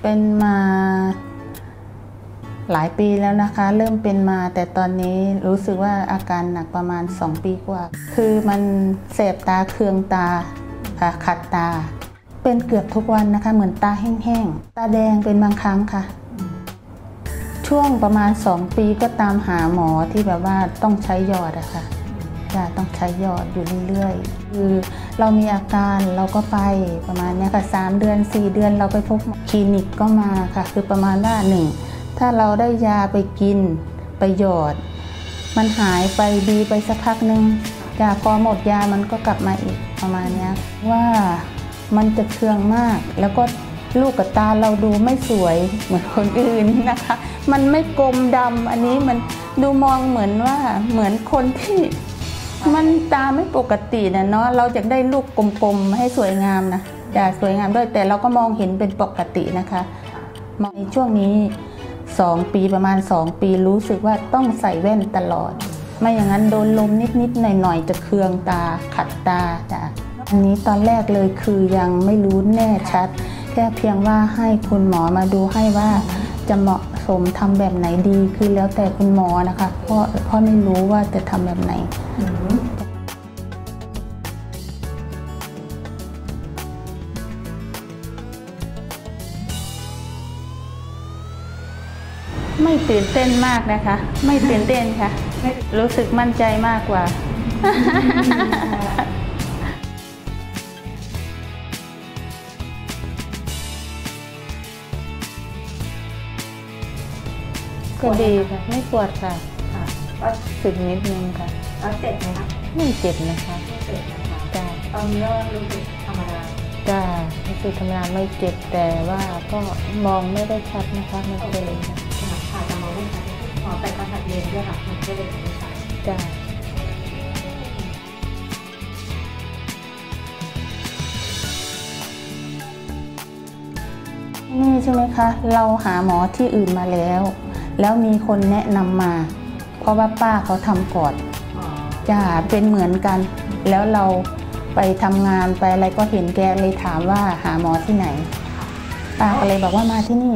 เป็นมาหลายปีแล้วนะคะ เริ่มเป็นมาแต่ตอนนี้รู้สึกว่าอาการหนักประมาณ 2 ปีกว่า คือมันเสบตาเคืองตาค่ะขัดตา เป็นเกือบทุกวันนะคะ เหมือนตาแห้งๆ ตาแดงเป็นบางครั้งค่ะ ช่วงประมาณ 2 ปีก็ตามหาหมอที่แบบว่าต้องใช้ยอดอะค่ะ จะต้องใช้หยอดอยู่เรื่อยๆ คือเรามีอาการเราก็ไปประมาณนี้ค่ะ3เดือน 4 เดือนเราไปพบคลินิกก็มาค่ะ คือประมาณว่าหนึ่งถ้าเราได้ยาไปกินไปหยอด มันหายไปดีไปสักพักหนึ่งยาพอหมดยามันก็กลับมาอีกประมาณนี้ว่ามันจะเคืองมาก แล้วก็ลูกกับตาเราดูไม่สวยเหมือนคนอื่นนะคะ มันไม่กลมดำอันนี้มันดูมองเหมือนว่าเหมือนคนที่ มันตาไม่ปกตินะเนาะเราจะได้ลูกกลมๆให้สวยงามนะอยาสวยงามด้วยแต่เราก็มองเห็นเป็นปกตินะคะมองในช่วงนี้2ปีประมาณ2ปีรู้สึกว่าต้องใส่แว่นตลอด ไม่อย่างนั้นโดนลมนิดๆหน่อยๆจะเคืองตาขัดตาจ้ะอันนี้ตอนแรกเลยคือยังไม่รู้แน่ชัด แค่เพียงว่าให้คุณหมอมาดูให้ว่าจะเหมาะ สมทำแบบไหนดีคือแล้วแต่คุณหมอนะคะเพราะเพราะไม่รู้ว่าจะทำแบบไหนไม่ตื่นเต้นมากนะคะ ไม่ตื่นเต้นค่ะ รู้สึกมั่นใจมากกว่า ก็ดีค่ะ ไม่ปวดค่ะค่ะก็สึกนิดนึงค่ะแล้วเจ็บไหมคะไม่เจ็บนะคะไม่เจ็บนะคะจ้าตอนนี้ก็รู้สึกธรรมดาจ้ารู้สึกทำงานไม่เจ็บแต่ว่าก็มองไม่ได้ชัดนะคะไม่เป็นค่ะค่ะค่ะจะมองไม่ชัดหมอใส่คอนแทคเลนส์ด้วยค่ะมันก็เลยไม่ชัดจ้า นี่ใช่ไหมคะ เราหาหมอที่อื่นมาแล้ว แล้วมีคนแนะนำมา เพราะว่าป้าเขาทำก่อนอ๋อจะเป็นเหมือนกัน แล้วเราไปทำงานไปอะไรก็เห็นแกเลยถามว่าหาหมอที่ไหนป้าก็เลยบอกว่ามาที่นี่